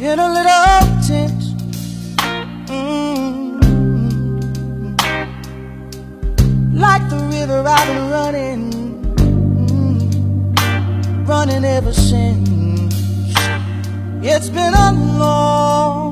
in a little tent. Mm -hmm. Like the river I've been running, mm -hmm. running ever since. It's been a long,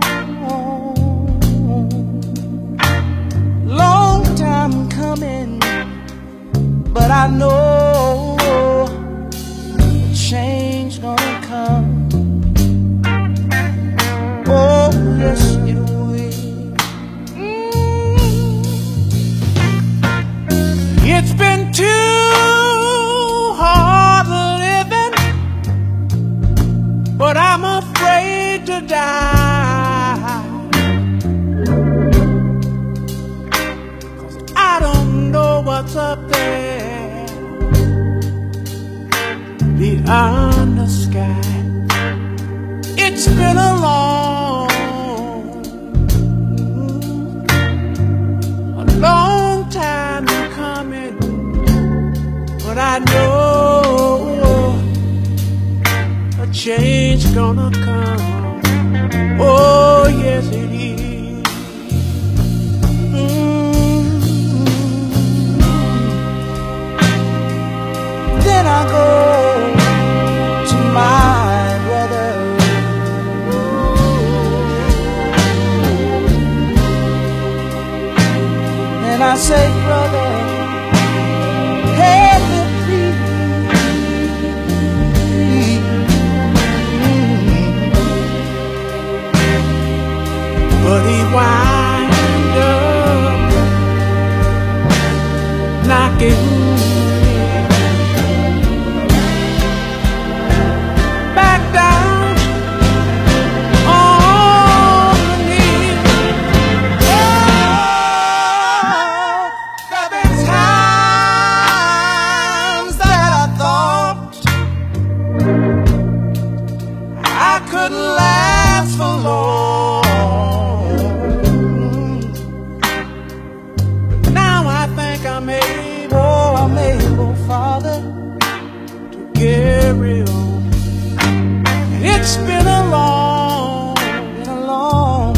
but I'm afraid to die. Cause I don't know what's up there beyond the sky. It's been a long, a long time coming, but I know change gonna come. Oh, yes, it is. Then I go to my brother. And I say, brother, que carry on. It's been a long, a long,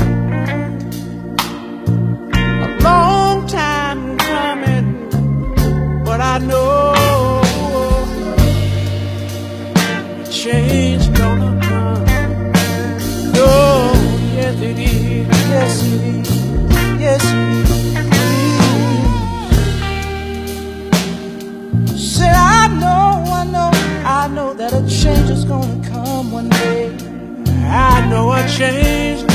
a long time coming, but I know change gonna come. No, yes it is, yes it is, yes it is. I know